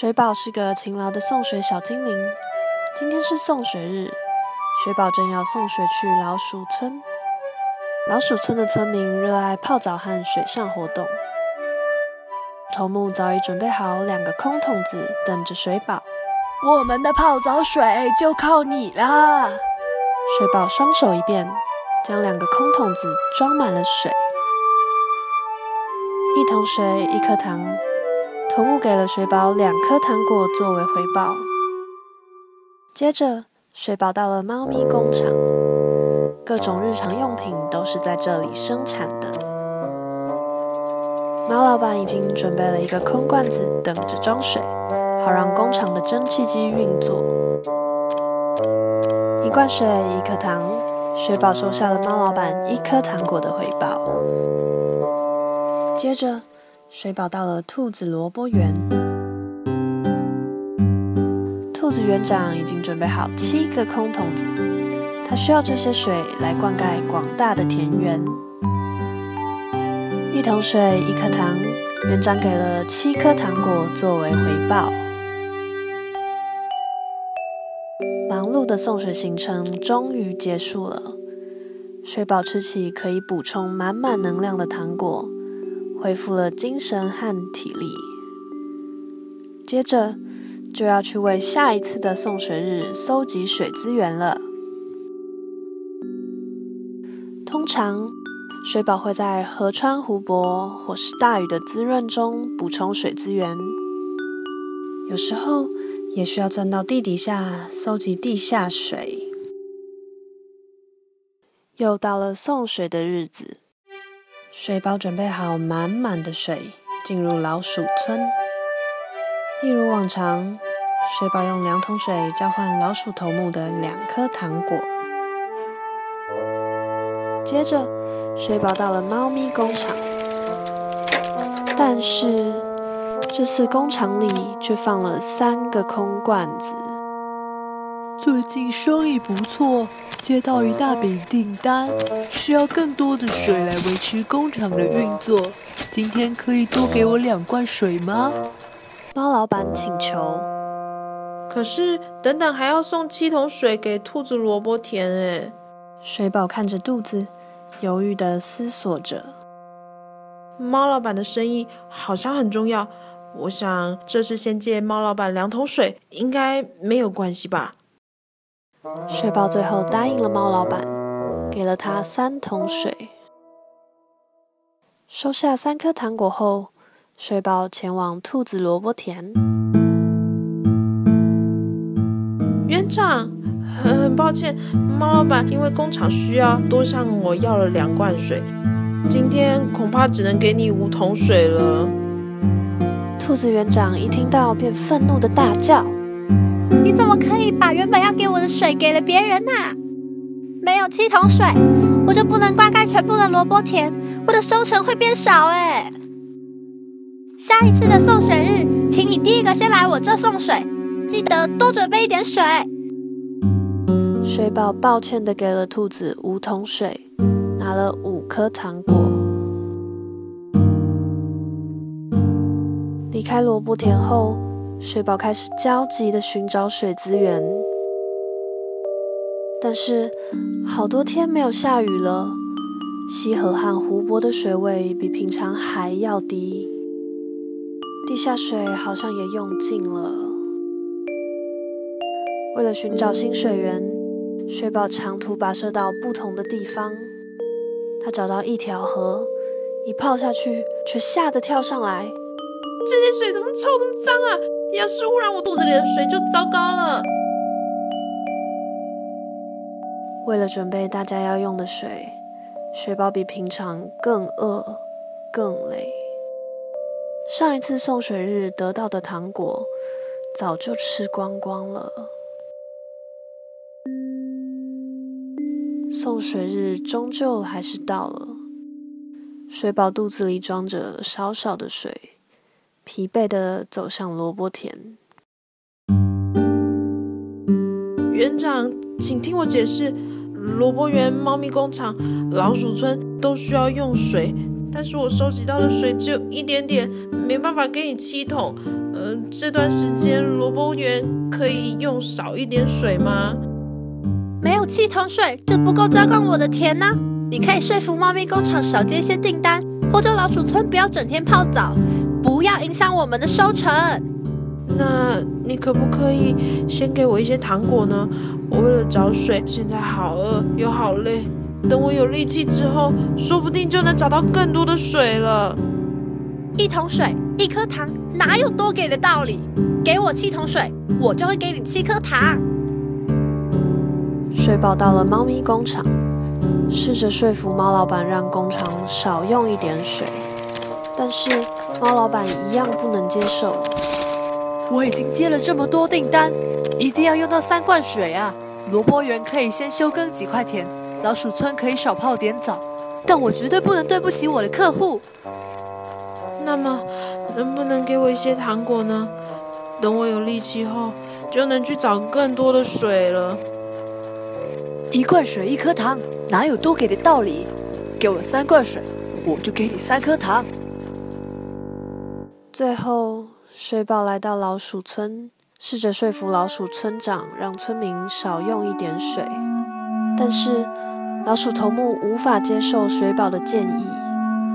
水宝是个勤劳的送水小精灵。今天是送水日，水宝正要送水去老鼠村。老鼠村的村民热爱泡澡和水上活动。头目早已准备好两个空桶子，等着水宝。我们的泡澡水就靠你啦！水宝双手一变，将两个空桶子装满了水。一桶水，一颗糖。宠物给了水宝两颗糖果作为回报。接着，水宝到了猫咪工厂，各种日常用品都是在这里生产的。猫老板已经准备了一个空罐子，等着装水，好让工厂的蒸汽机运作。一罐水，一颗糖，水宝收下了猫老板一颗糖果的回报。接着，水宝到了兔子萝卜园，兔子园长已经准备好七个空桶子，他需要这些水来灌溉广大的田园。一桶水，一颗糖，园长给了七颗糖果作为回报。忙碌的送水行程终于结束了，水宝吃起可以补充满满能量的糖果。恢复了精神和体力，接着就要去为下一次的送水日搜集水资源了。通常，水宝会在河川、湖泊或是大雨的滋润中补充水资源，有时候也需要钻到地底下搜集地下水。又到了送水的日子。水宝准备好满满的水，进入老鼠村。一如往常，水宝用两桶水交换老鼠头目的两颗糖果。接着，水宝到了猫咪工厂，但是这次工厂里却放了三个空罐子。最近生意不错，接到一大笔订单，需要更多的水来维持工厂的运作。今天可以多给我两罐水吗？猫老板请求。可是，等等还要送七桶水给兔子萝卜田诶。水宝看着肚子，犹豫的思索着。猫老板的生意好像很重要，我想这次先借猫老板两桶水，应该没有关系吧。水豹最后答应了猫老板，给了他三桶水。收下三颗糖果后，水豹前往兔子萝卜田。园长，很抱歉，猫老板因为工厂需要，多向我要了两罐水，今天恐怕只能给你五桶水了。兔子园长一听到，便愤怒的大叫。你怎么可以把原本要给我的水给了别人呐？没有七桶水，我就不能灌溉全部的萝卜田，我的收成会变少哎。下一次的送水日，请你第一个先来我这送水，记得多准备一点水。水宝抱歉的给了兔子五桶水，拿了五颗糖果，离开萝卜田后。水宝开始焦急的寻找水资源，但是好多天没有下雨了，溪河和湖泊的水位比平常还要低，地下水好像也用尽了。为了寻找新水源，水宝长途跋涉到不同的地方。他找到一条河，一泡下去，却吓得跳上来。这些水怎么臭，这么脏啊！要是污染我肚子里的水，就糟糕了。为了准备大家要用的水，水宝比平常更饿、更累。上一次送水日得到的糖果早就吃光光了。送水日终究还是到了，水宝肚子里装着少少的水。疲惫的走向萝卜田。园长，请听我解释：萝卜园、猫咪工厂、老鼠村都需要用水，但是我收集到的水只有一点点，没办法给你七桶。嗯，这段时间萝卜园可以用少一点水吗？没有气桶水就不够浇灌我的田呢。你可以说服猫咪工厂少接一些订单，或者老鼠村不要整天泡澡，不要影响我们的收成。那你可不可以先给我一些糖果呢？我为了找水，现在好饿又好累。等我有力气之后，说不定就能找到更多的水了。一桶水，一颗糖，哪有多给的道理？给我七桶水，我就会给你七颗糖。水宝到了猫咪工厂，试着说服猫老板让工厂少用一点水，但是猫老板一样不能接受。我已经接了这么多订单，一定要用到三罐水啊！萝卜园可以先休耕几块田，老鼠村可以少泡点澡，但我绝对不能对不起我的客户。那么，能不能给我一些糖果呢？等我有力气后，就能去找更多的水了。一罐水一颗糖，哪有多给的道理？给我三罐水，我就给你三颗糖。最后。水宝来到老鼠村，试着说服老鼠村长让村民少用一点水，但是老鼠头目无法接受水宝的建议。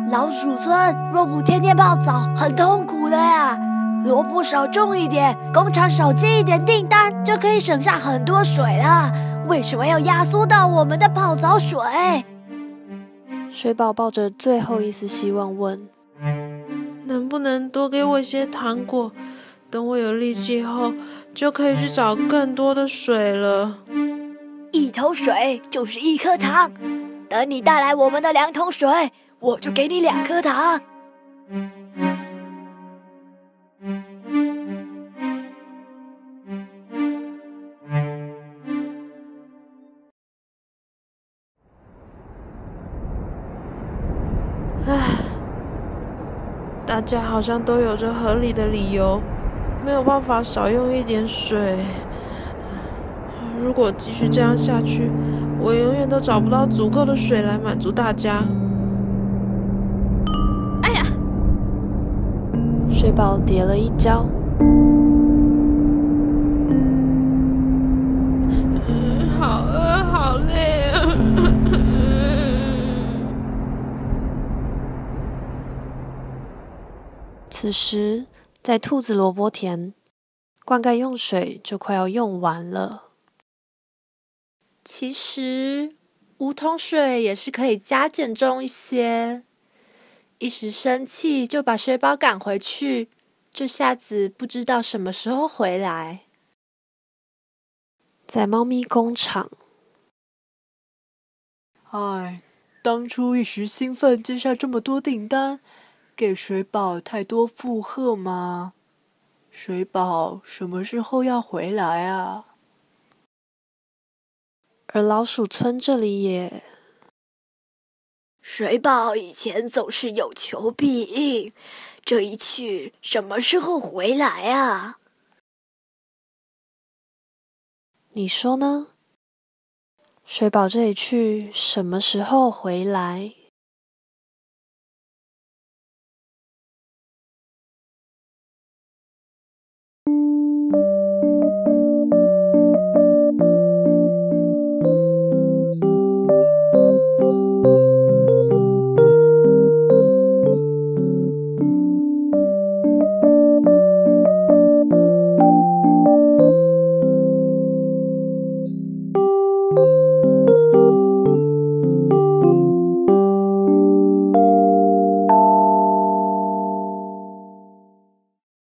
老鼠村若不天天泡澡，很痛苦的呀。萝卜少种一点，工厂少接一点订单，就可以省下很多水了。为什么要压缩到我们的泡澡水？水宝抱着最后一丝希望问。能不能多给我一些糖果？等我有力气后，就可以去找更多的水了。一桶水就是一颗糖。等你带来我们的两桶水，我就给你两颗糖。大家好像都有着合理的理由，没有办法少用一点水。如果继续这样下去，我永远都找不到足够的水来满足大家。哎呀！水宝跌了一跤。此时，在兔子萝卜田，灌溉用水就快要用完了。其实，五桶水也是可以加减重一些。一时生气就把水宝赶回去，这下子不知道什么时候回来。在猫咪工厂，唉，当初一时兴奋接下这么多订单。给水宝太多负荷吗？水宝什么时候要回来啊？而老鼠村这里也，水宝以前总是有求必应，这一去什么时候回来啊？你说呢？水宝这一去什么时候回来？